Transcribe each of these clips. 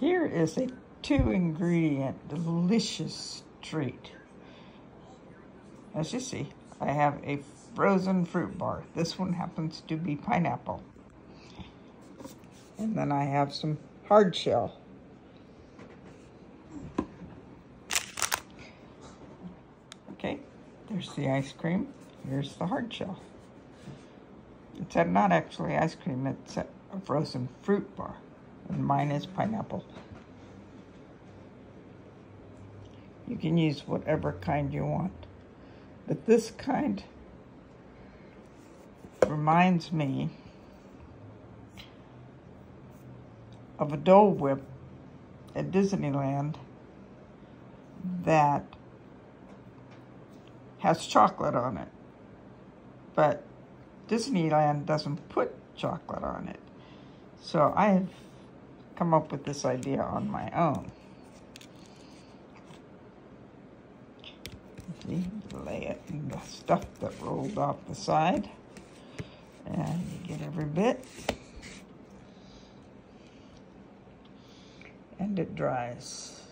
Here is a two ingredient delicious treat. As you see, I have a frozen fruit bar. This one happens to be pineapple. And then I have some hard shell. Okay, there's the ice cream. Here's the hard shell. It's not actually ice cream, it's a frozen fruit bar. And mine is pineapple. You can use whatever kind you want. But this kind reminds me of a Dole Whip at Disneyland that has chocolate on it. But Disneyland doesn't put chocolate on it. So I've come up with this idea on my own. Lay it in the stuff that rolled off the side. And you get every bit. And it dries.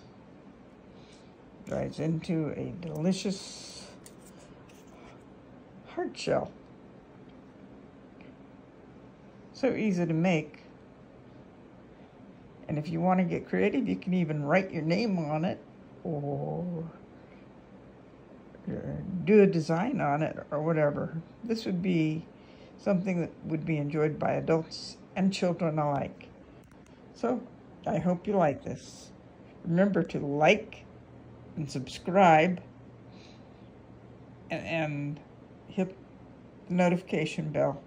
Dries into a delicious hard shell. So easy to make. And if you want to get creative, you can even write your name on it or do a design on it or whatever. This would be something that would be enjoyed by adults and children alike. So I hope you like this. Remember to like and subscribe and, and hit the notification bell